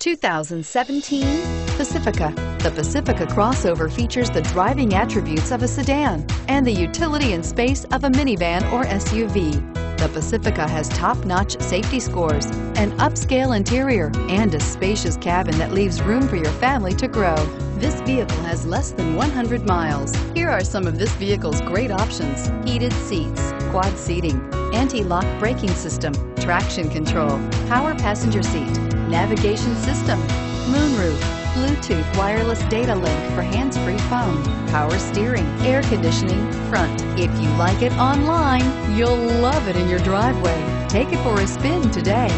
2017 Pacifica. The Pacifica crossover features the driving attributes of a sedan and the utility and space of a minivan or SUV. The Pacifica has top-notch safety scores, an upscale interior, and a spacious cabin that leaves room for your family to grow. This vehicle has less than 100 miles. Here are some of this vehicle's great options. Heated seats, quad seating, anti-lock braking system, traction control, power passenger seat, navigation system, moonroof, Bluetooth wireless data link for hands-free phone, power steering, air conditioning, front. If you like it online, you'll love it in your driveway. Take it for a spin today.